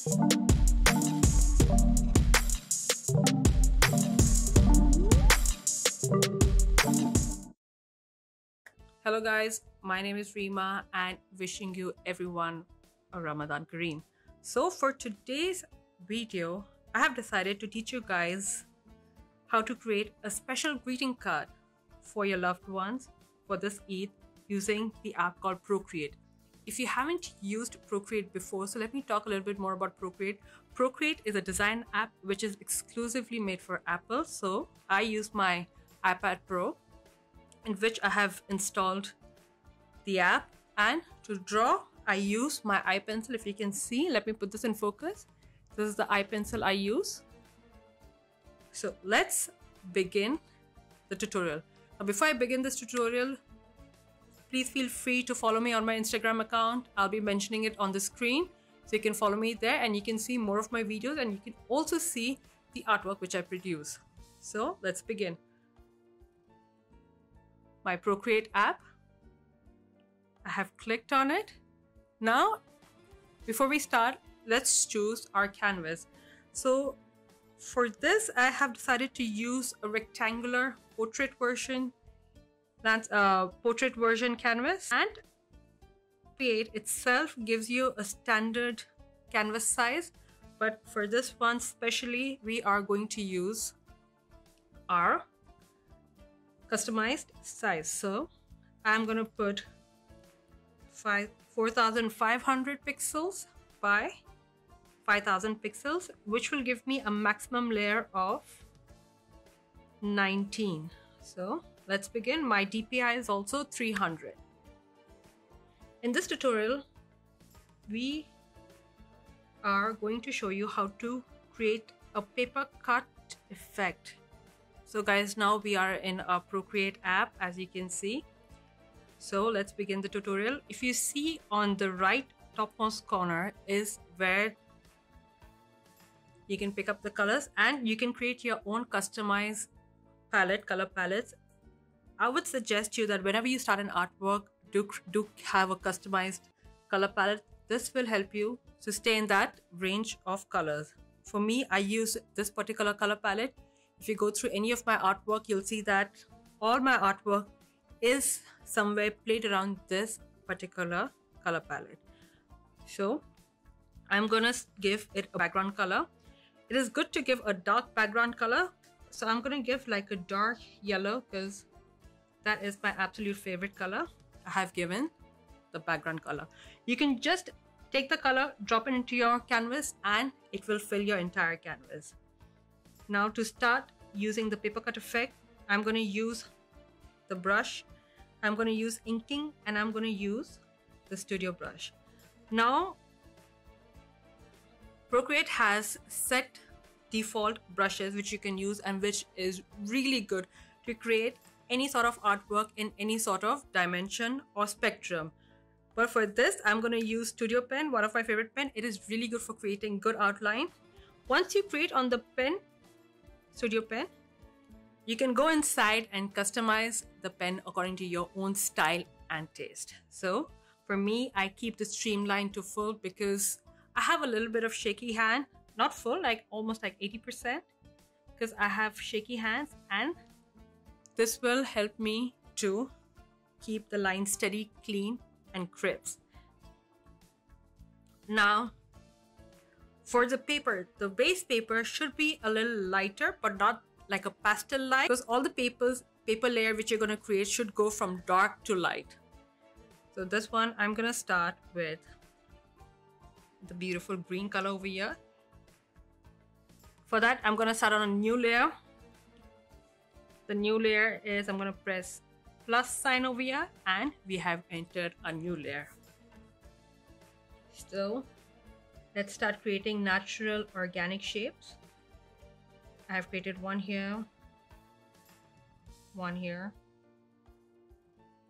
Hello guys, my name is Rima and wishing you everyone a Ramadan Kareem. So for today's video, I have decided to teach you guys how to create a special greeting card for your loved ones for this Eid using the app called Procreate. If you haven't used Procreate before, so let me talk a little bit more about Procreate. Procreate is a design app which is exclusively made for Apple. So I use my iPad Pro in which I have installed the app. And to draw I use my eye pencil if you can see let me put this in focus. This is the eye pencil I use. So let's begin the tutorial. Now before I begin this tutorial please feel free to follow me on my Instagram account I'll be mentioning it on the screen so you can follow me there and you can see more of my videos and you can also see the artwork which I produce so let's begin my Procreate app. I have clicked on it. Now, before we start, let's choose our canvas. So for this, I have decided to use a rectangular portrait version, that's a portrait version canvas and Create itself gives you a standard canvas size. But for this one specially, we are going to use our customized size. So I'm to put 4500 pixels by 5000 pixels, which will give me a maximum layer of 19. So let's begin. My DPI is also 300. In this tutorial, we are going to show you how to create a paper cut effect so guys, now we are in our Procreate app as you can see. So let's begin the tutorial. If you see on the right topmost corner is where you can pick up the colors and you can create your own customized palette, color palettes. I would suggest you that whenever you start an artwork, do, do have a customized color palette. This will help you to stay in that range of colors. For me, I use this particular color palette if you go through any of my artwork, you'll see that all my artwork is somewhere played around this particular color palette. So I'm gonna give it a background color. It is good to give a dark background color. So I'm gonna give like a dark yellow because that is my absolute favorite color. I have given the background color. You can just take the color, drop it into your canvas and it will fill your entire canvas. Now to start using the paper cut effect, I'm going to use the brush. I'm going to use inking and I'm going to use the studio brush. Now, Procreate has set default brushes which you can use and which is really good to create any sort of artwork in any sort of dimension or spectrum. But for this, I'm going to use Studio Pen, one of my favorite pen. It is really good for creating good outline. Once you create on the pen, Studio Pen. You can go inside and customize the pen according to your own style and taste. So for me, I keep the streamline to full because I have a little bit of shaky hand, not full, like almost like 80% because I have shaky hands and this will help me to keep the line steady, clean and crisp. Now, for the paper, the base paper should be a little lighter, but not like a pastel light because all the papers, paper layer which you're going to create should go from dark to light. So this one, I'm going to start with the beautiful green color over here. For that, I'm going to start on a new layer. The new layer is, I'm going to press plus sign over here and we have entered a new layer. So Let's start creating natural organic shapes. I have created one here, one here.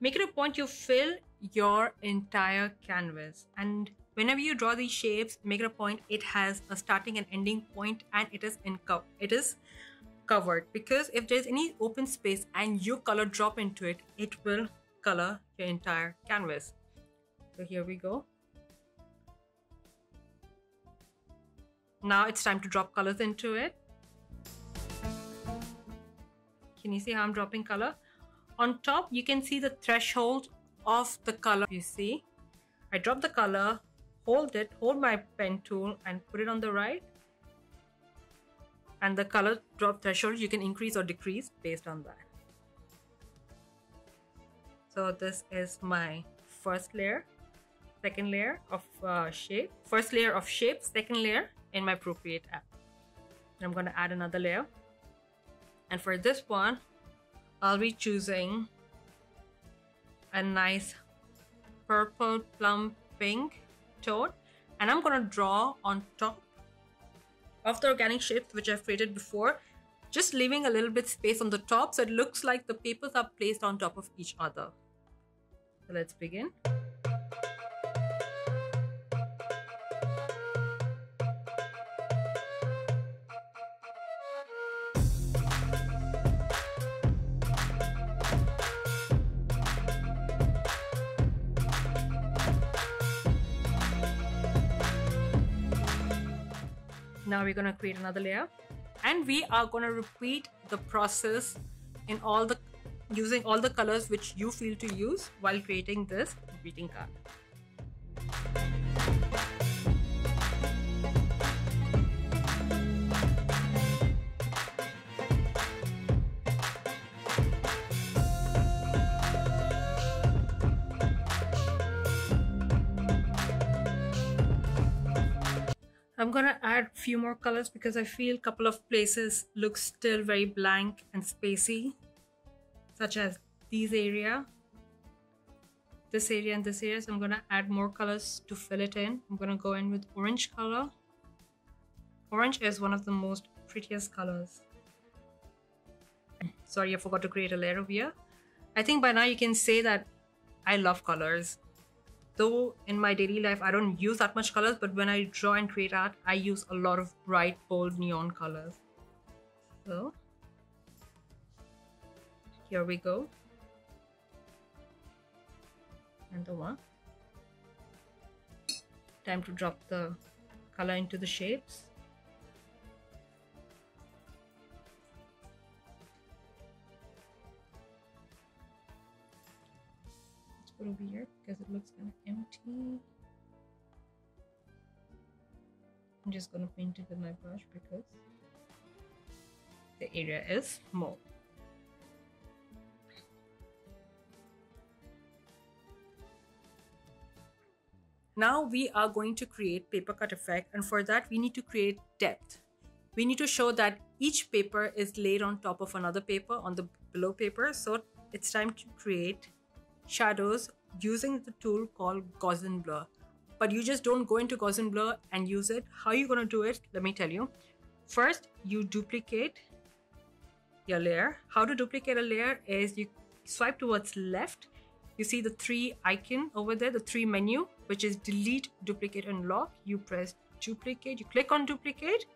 Make it a point you fill your entire canvas and whenever you draw these shapes, make it a point it has a starting and ending point and it is in. It is covered because if there's any open space and you color drop into it, it will color your entire canvas. So here we go. Now it's time to drop colors into it. Can you see how I'm dropping color? On top, you can see the threshold of the color. You see, I drop the color, hold it, hold my pen tool and put it on the right. And the color drop threshold, you can increase or decrease based on that. So this is my first layer, second layer of uh, shape, first layer of shape, second layer in my Procreate app. And I'm going to add another layer. And for this one, I'll be choosing a nice purple plum pink tone. And I'm going to draw on top of the organic shapes which I've created before, just leaving a little bit space on the top so it looks like the papers are placed on top of each other. So let's begin. Now we're going to create another layer and we are going to repeat the process in all the using all the colors which you feel to use while creating this greeting card. I'm gonna add a few more colors because I feel a couple of places look still very blank and spacey such as these area this area and this area. So I'm gonna add more colors to fill it in. I'm gonna go in with orange color. Orange is one of the most prettiest colors. Sorry I forgot to create a layer over here. I think by now you can say that I love colors though in my daily life I don't use that much colors but when I draw and create art I use a lot of bright bold neon colors. So here we go. And the one. Time to drop the color into the shapes because it looks kind of empty I'm just gonna paint it with my brush because the area is small Now we are going to create paper cut effect and for that we need to create depth. We need to show that each paper is laid on top of another paper on the below paper. So it's time to create shadows using the tool called Gaussian Blur. But you just don't go into Gaussian Blur and use it. How are you going to do it? Let me tell you. First, you duplicate your layer. How to duplicate a layer is you swipe towards left you see the three icon over there, the three menu, which is delete, duplicate, and lock. You press duplicate, you click on duplicate,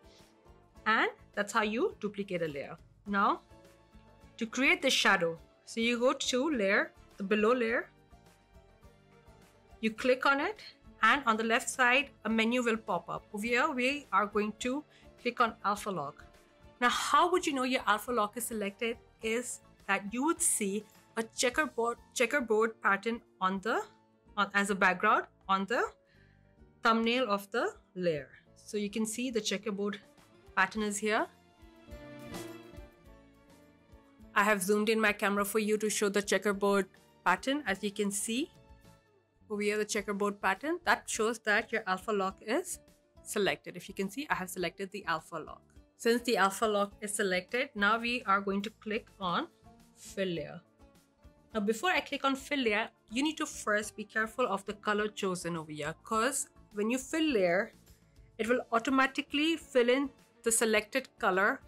and that's how you duplicate a layer. Now, to create the shadow, so you go to layer, the below layer, you click on it, and on the left side, a menu will pop up. Over here, we are going to click on alpha lock. Now, how would you know your alpha lock is selected? Is that you would see a checkerboard checkerboard pattern on the on, as a background on the thumbnail of the layer. So you can see the checkerboard pattern is here. I have zoomed in my camera for you to show the checkerboard pattern. As you can see over here, the checkerboard pattern that shows that your alpha lock is selected. If you can see, I have selected the alpha lock. Since the alpha lock is selected, now we are going to click on fill layer. Now before I click on fill layer, you need to first be careful of the color chosen over here because when you fill layer, it will automatically fill in the selected color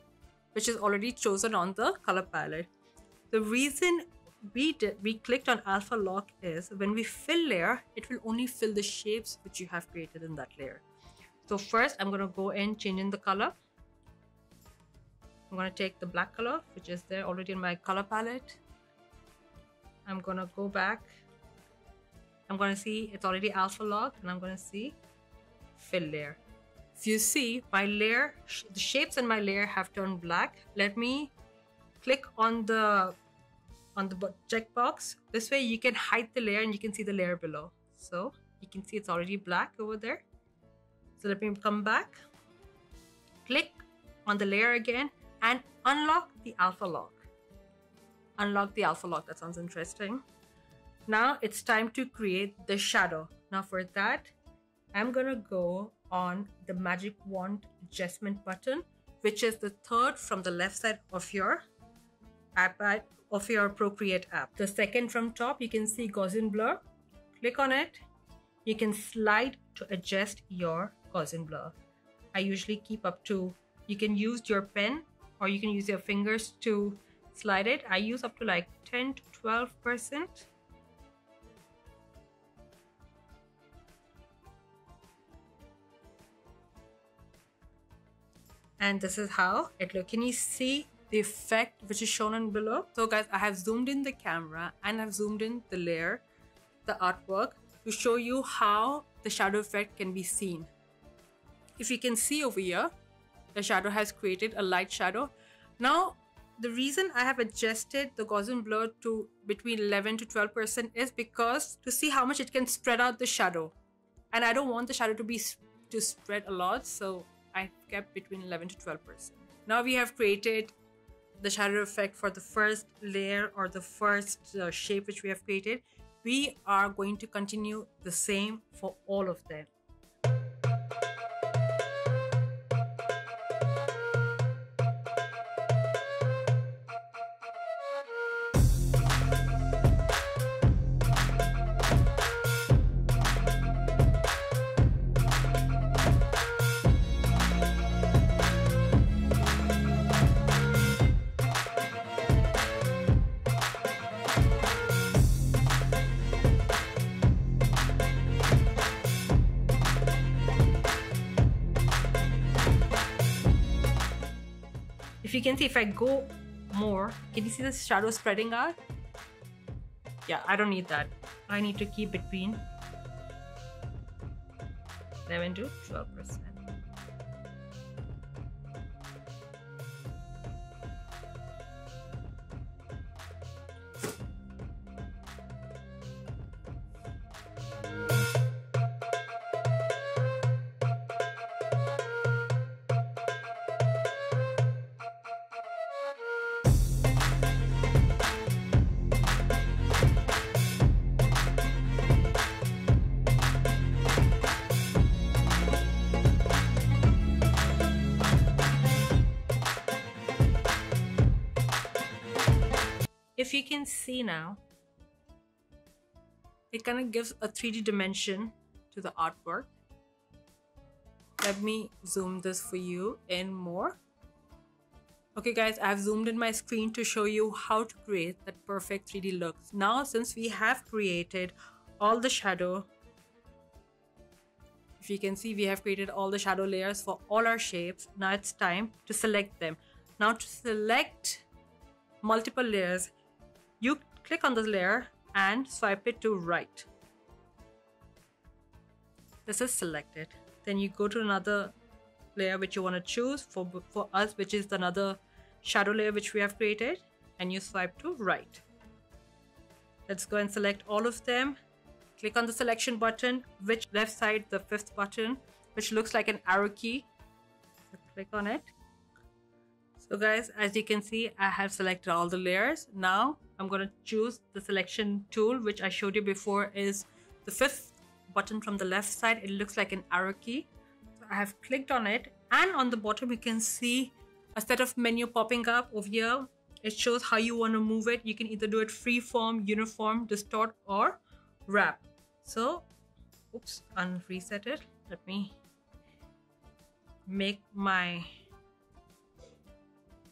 which is already chosen on the color palette. The reason we did we clicked on alpha lock is when we fill layer, it will only fill the shapes which you have created in that layer. So first I'm gonna go and change in the color. I'm gonna take the black color which is there already in my color palette I'm gonna go back. I'm gonna see it's already alpha lock and I'm gonna see fill layer. if you see my layer the shapes in my layer have turned black let me click on the on the checkbox. This way you can hide the layer and you can see the layer below. So you can see it's already black over there. So let me come back. Click on the layer again and unlock the alpha lock. Unlock the alpha lock. That sounds interesting. Now it's time to create the shadow. Now for that i'm gonna go on the magic wand adjustment button which is the third from the left side of your iPad of your Procreate app. The second from top, you can see Gaussian blur. Click on it. You can slide to adjust your Gaussian blur. I usually keep up to, you can use your pen or you can use your fingers to slide it. I use up to like 10 to 12%. And this is how it looks. Can you see the effect which is shown in below. So guys, I have zoomed in the camera and I've zoomed in the layer, the artwork to show you how the shadow effect can be seen. If you can see over here, the shadow has created a light shadow. Now, the reason I have adjusted the Gaussian blur to between 11 to 12% is because to see how much it can spread out the shadow. And I don't want the shadow to be to spread a lot, so I kept between 11 to 12%. Now we have created the shadow effect for the first layer or the first uh, shape which we have created we are going to continue the same for all of them can see if I go more can you see the shadow spreading out? Yeah I don't need that. I need to keep between 11 to 12 percent you can see now it kind of gives a 3d dimension to the artwork. Let me zoom this for you in more. Okay guys i've zoomed in my screen to show you how to create that perfect 3d look. Now since we have created all the shadow if you can see we have created all the shadow layers for all our shapes. Now it's time to select them. Now to select multiple layers you click on this layer and swipe it to right. This is selected. Then you go to another layer which you want to choose for, for us, which is another shadow layer which we have created and you swipe to right. Let's go and select all of them. Click on the selection button, which left side, the fifth button, which looks like an arrow key. So click on it. So guys, as you can see, I have selected all the layers. Now I'm going to choose the selection tool, which I showed you before is the fifth button from the left side. It looks like an arrow key. So I have clicked on it and on the bottom you can see a set of menu popping up over here. It shows how you want to move it. You can either do it freeform, uniform, distort or warp. So, oops, and reset it. Let me make my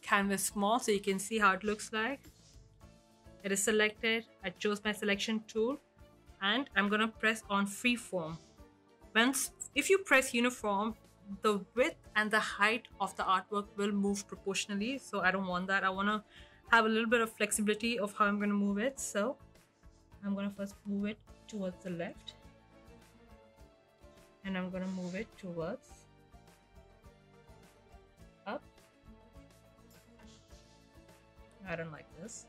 canvas small so you can see how it looks like it is selected. I chose my selection tool and I'm gonna press on freeform. Once, if you press uniform, the width and the height of the artwork will move proportionally. So I don't want that. I wanna have a little bit of flexibility of how I'm gonna move it. So I'm gonna first move it towards the left and I'm gonna move it towards up. I don't like this.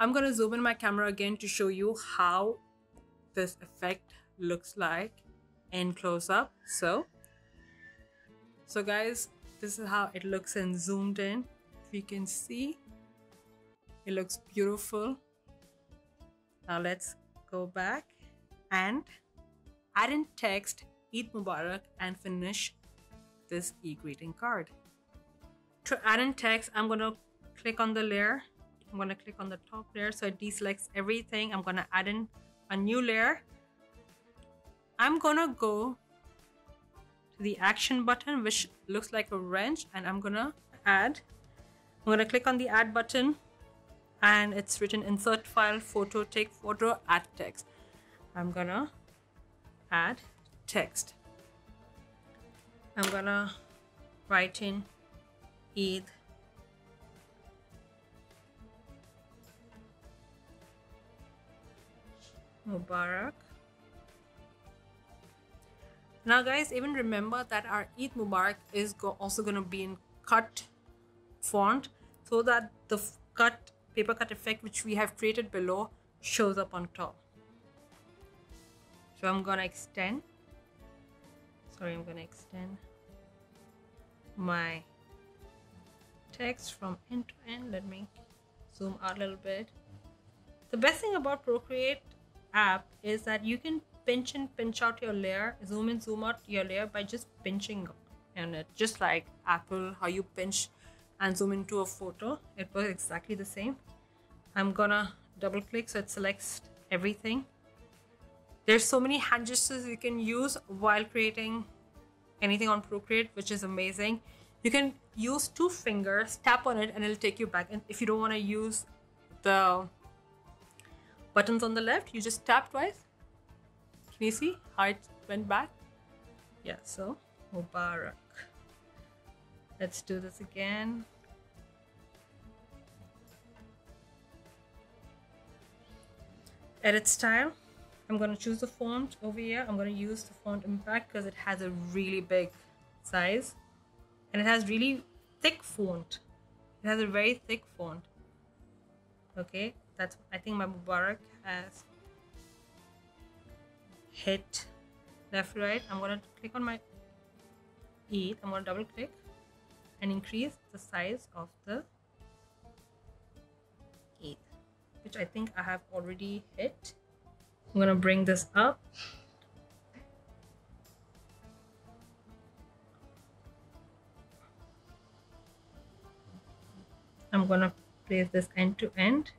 I'm gonna zoom in my camera again to show you how this effect looks like in close up. So, so guys, this is how it looks in zoomed in. If you can see, it looks beautiful. Now let's go back and add in text Eid Mubarak and finish this e-greeting card. To add in text, I'm gonna click on the layer I'm going to click on the top layer so it deselects everything. I'm going to add in a new layer. I'm going to go to the action button which looks like a wrench and I'm going to add. I'm going to click on the add button and it's written insert file photo take photo add text. I'm going to add text. I'm to write in Eid Mubarak. Now guys, even remember that our Eid Mubarak is go also going to be in cut font so that the cut paper cut effect which we have created below shows up on top. So I'm going to extend. Sorry, I'm going to extend my text from end to end. Let me zoom out a little bit. The best thing about Procreate app is that you can pinch and pinch out your layer, zoom in, zoom out your layer by just pinching on it. Just like Apple, how you pinch and zoom into a photo. It works exactly the same. I'm gonna double click so it selects everything. There's so many hand gestures you can use while creating anything on Procreate, which is amazing. You can use two fingers, tap on it, and it'll take you back. And if you don't want to use the buttons on the left you just tap twice. Can you see how it went back? Yeah so Mubarak. Let's do this again. Edit style I'm going to choose the font over here. I'm going to use the font impact because it has a really big size. And it has really thick font. It has a very thick font. Okay that's I think my Mubarak has hit left right. I'm gonna click on my Eid I'm gonna double click and increase the size of the Eid which I think I have already hit I'm gonna bring this up I'm gonna place this end to end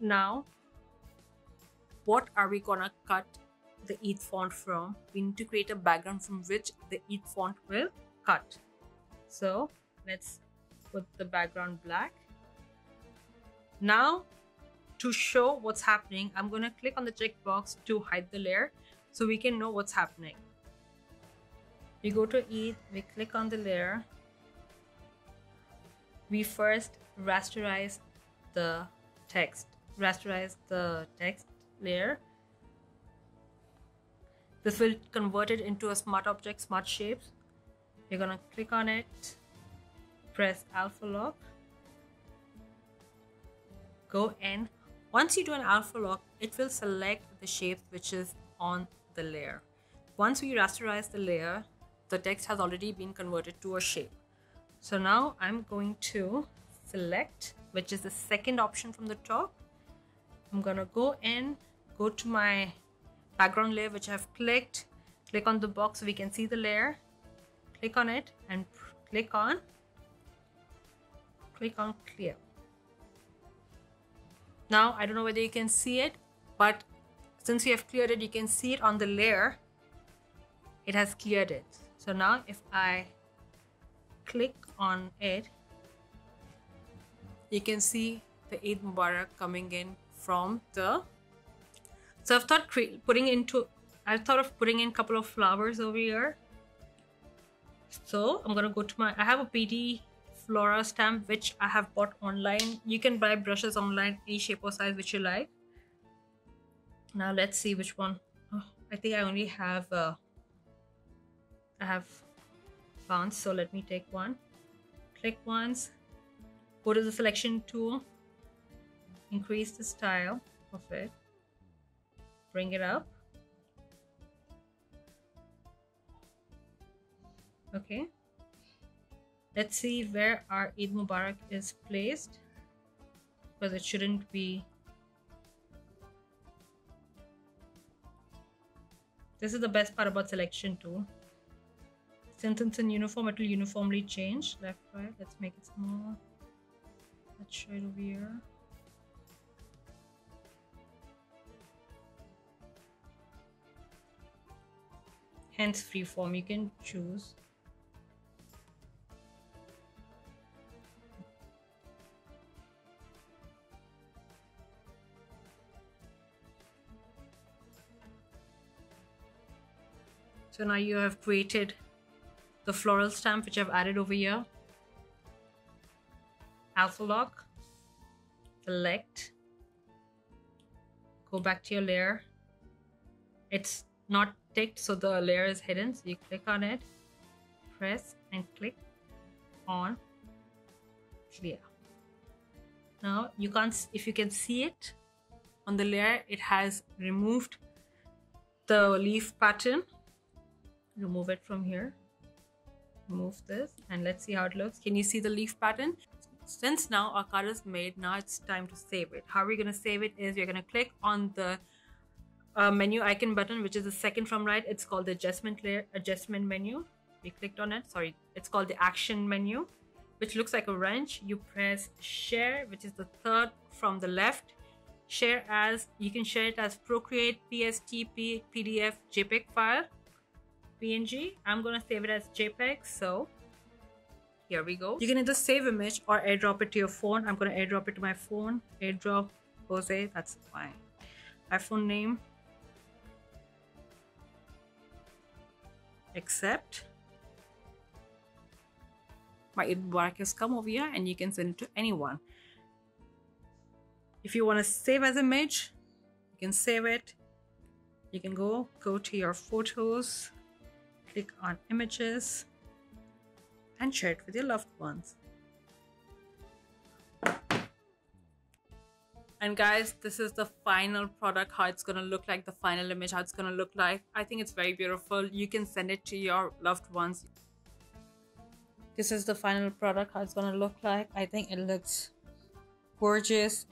Now, what are we gonna cut the Eid font from? We need to create a background from which the Eid font will cut. So let's put the background black. Now, to show what's happening, I'm gonna click on the checkbox to hide the layer so we can know what's happening. We go to Eid, we click on the layer. We first rasterize the text rasterize the text layer. This will convert it into a smart object, smart shapes. You're gonna click on it, press alpha lock, go in. Once you do an alpha lock, it will select the shape which is on the layer. Once we rasterize the layer, the text has already been converted to a shape. So now I'm going to select, which is the second option from the top, I'm gonna go in, go to my background layer which I've clicked, click on the box so we can see the layer, click on it and click on, click on clear. Now I don't know whether you can see it, but since we have cleared it, you can see it on the layer. It has cleared it. So now if I click on it, you can see the Eid Mubarak coming in from the so I've thought putting into I thought of putting in a couple of flowers over here so I'm gonna go to my I have a PD flora stamp which i have bought online. You can buy brushes online any shape or size which you like. Now let's see which one. Oh, I think i only have uh i have fonts so let me take one. Click once. Go to the selection tool. Increase the style of it. Bring it up. Okay let's see where our Eid Mubarak is placed because it shouldn't be this is the best part about selection tool since it's in uniform it will uniformly change. Left right let's make it small. Let's show it over here. Hence freeform you can choose So now you have created the floral stamp which I've added over here. Alpha lock, select, go back to your layer. It's not ticked so the layer is hidden so you click on it, press and click on clear. Now you can't, if you can see it on the layer, it has removed the leaf pattern remove it from here. Remove this and let's see how it looks. Can you see the leaf pattern? Since now our card is made now it's time to save it. How are we going to save it is you're going to click on the uh, menu icon button which is the second from right. It's called the adjustment layer adjustment menu. We clicked on it. Sorry it's called the action menu which looks like a wrench. You press share which is the third from the left. Share as you can share it as procreate psd pdf jpeg file PNG. I'm gonna save it as JPEG. So here we go. You can either save image or airdrop it to your phone. I'm gonna airdrop it to my phone. Airdrop Jose. That's my iPhone name. Accept. My Mubarak has come over here and you can send it to anyone. If you want to save as image, you can save it. You can go go to your photos click on images and share it with your loved ones. And guys, this is the final product, how it's gonna look like, the final image, how it's gonna look like. I think it's very beautiful. You can send it to your loved ones. This is the final product, how it's gonna look like. I think it looks gorgeous